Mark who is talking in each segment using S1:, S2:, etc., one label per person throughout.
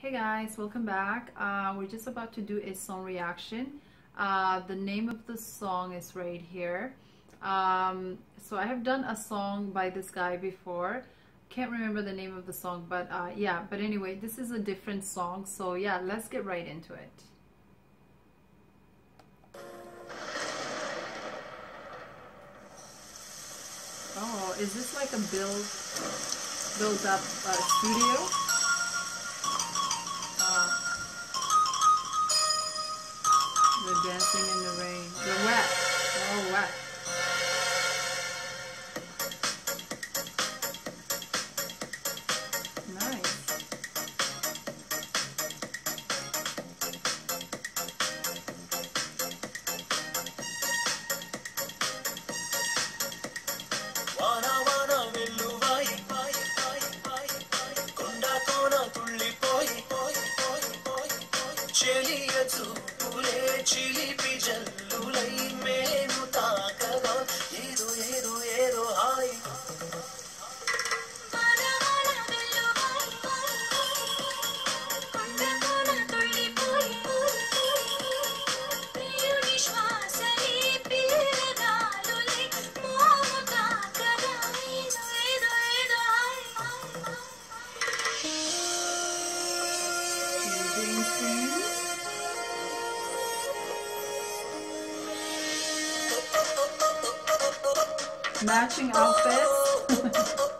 S1: Hey guys, welcome back. Uh, we're just about to do a song reaction. Uh, the name of the song is right here. Um, so I have done a song by this guy before. Can't remember the name of the song, but uh, yeah, but anyway, this is a different song. So yeah, let's get right into it. Oh, is this like a build, build up uh, studio? Dancing in the rain. You're wet. చెలియచు Phule
S2: చిలిపి జల్లులై మేను తాక.
S1: Matching outfits.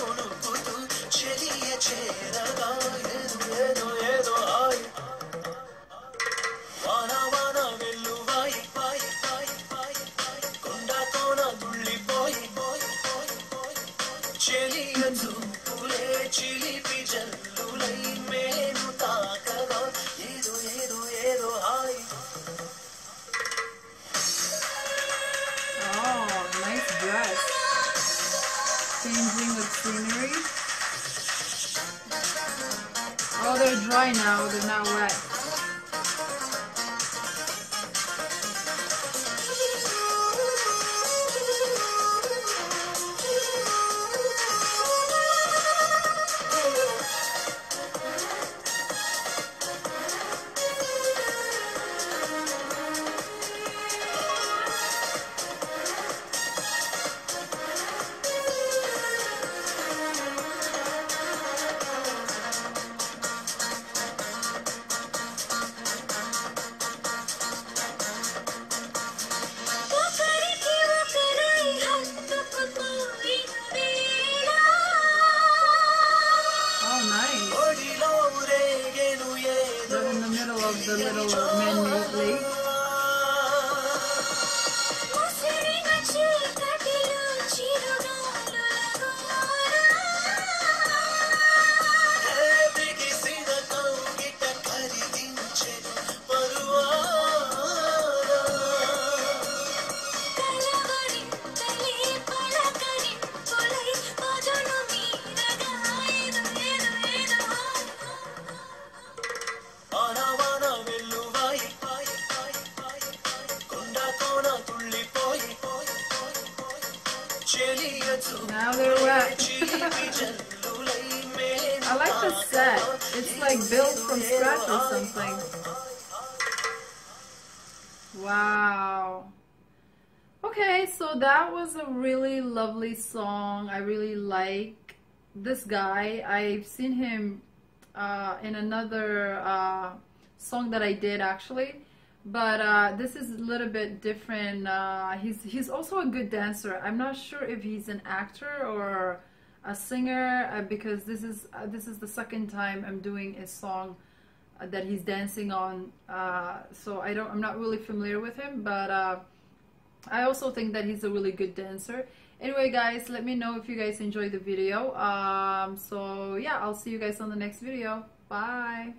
S1: Oh, Changing of scenery. Oh, they're dry now. They're not wet. The little man-made I like the set. It's like built from scratch or something. Wow. Okay, so that was a really lovely song. I really like this guy. I've seen him uh, in another uh,
S3: song that I did actually but uh, this is a little bit different uh, he's he's also a good dancer. I'm not sure if he's an actor or a singer uh, because this is uh, this is the second time I'm doing a song uh, that he's dancing on uh, so I don't I'm not really familiar with him but I also think that he's a really good dancer. Anyway guys let me know if you guys enjoyed the video. Um, so yeah I'll see you guys on the next video. Bye